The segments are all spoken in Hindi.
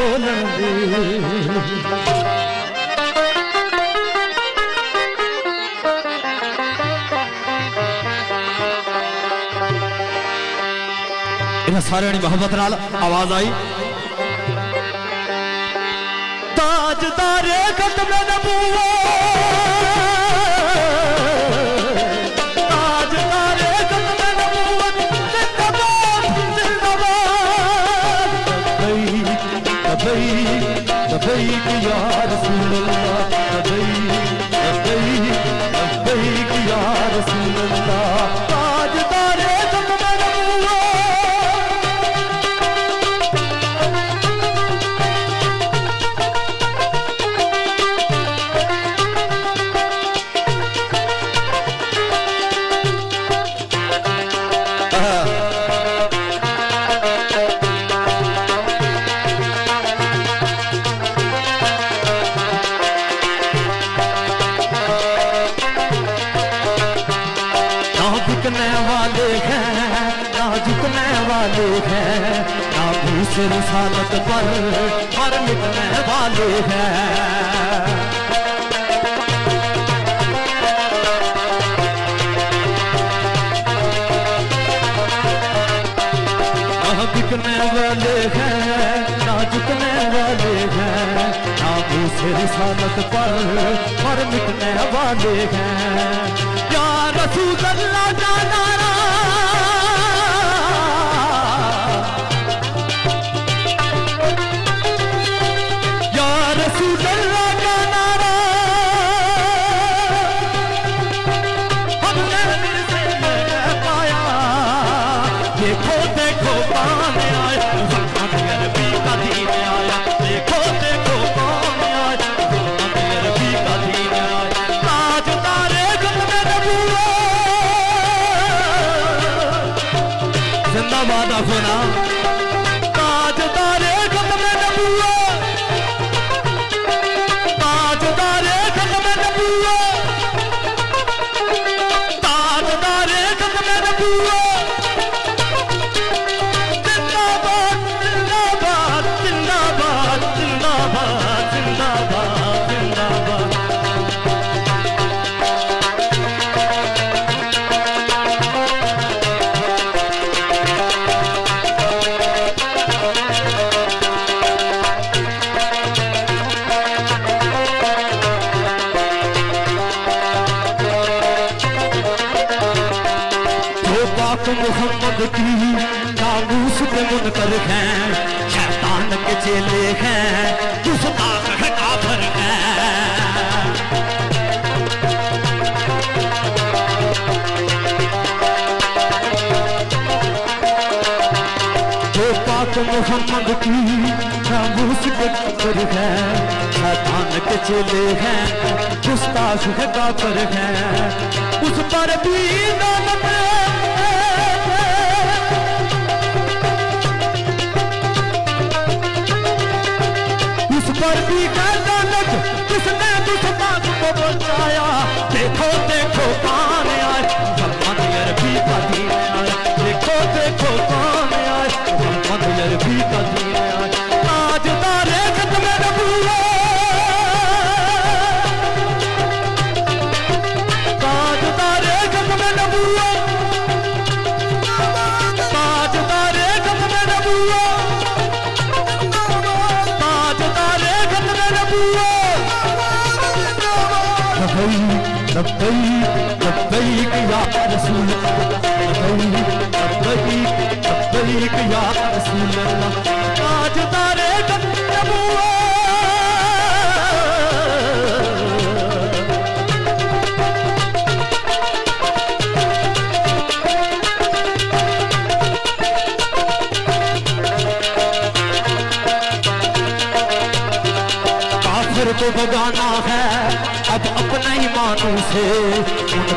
ਖੋਲਣ ਦੀ ਇਹਨਾਂ ਸਾਰਿਆਂ ਦੀ ਮੁਹੱਬਤ ਨਾਲ ਆਵਾਜ਼ ਆਈ ਤਾਜਦਾਰੇ ਖਤਮ ਨਬੂਵਤ ना झुकने वाले हैं। ना भूस रिसालत पर पर मिटने वाले हैं। बिकने वाले हैं? ना झुकने वाले हैं? ना रिसालत पर पर मिटने वाले हैं। या रसूल अल्लाह का देखो देखो, कौन आया? मुसलमान अरबी का दीन आया। देखो देखो, कौन आया? मुसलमान अरबी का दीन आया। ताजदारे गम नबूवत जिंदाबाद अफना की नामूस पे मुनकर हैं। शैतान के चेले हैं। गुस्ताख है, काफर हैं। पाक मोहम्मद की पे मुनकर हैं। शैतान के चेले हैं। गुस्ताख है, काफर हैं। उस पर भी नाम ताजदारे को बजाना है। अब अपने ही मानू से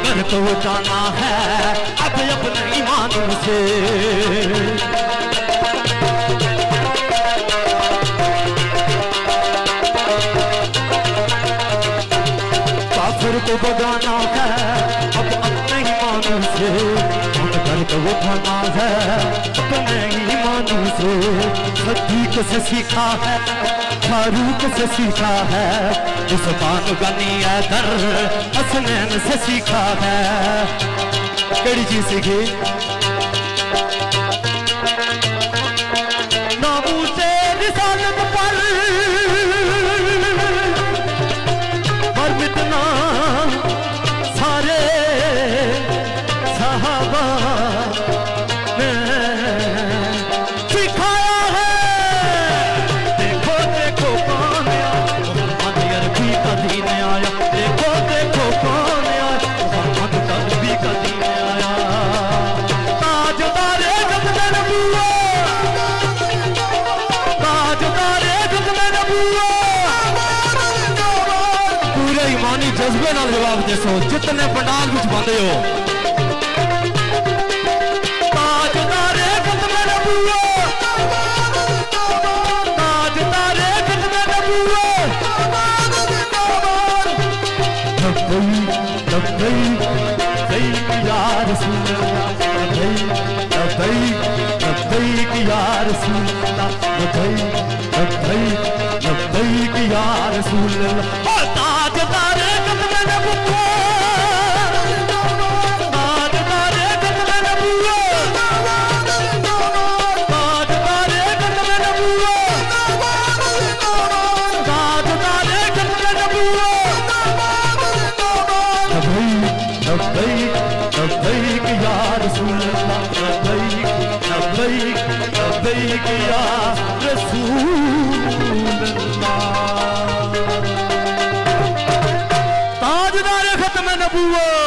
घर को जाना है। अब अपने मानू से। काफिर को भगाना से सीखा है फारूक से सीखा है उस्मान गनी दर हसनैन से सीखा है। कड़ी चीज़ सीखी? पूरे ईमानी जज्बे जवाब दसो जितने पंडाल विच बंदे हो। ताजदारे खत्म नबूवा ताजदारे खत्म नबूवा लब्बई लब्बई लब्बई या रसूल अल्लाह लब्बई लब्बई लब्बई या रसूल अल्लाह रसूल। अल्लाह ताजदारे खत्म नबूवा। ताजदारे खत्म नबूवा। Happy World!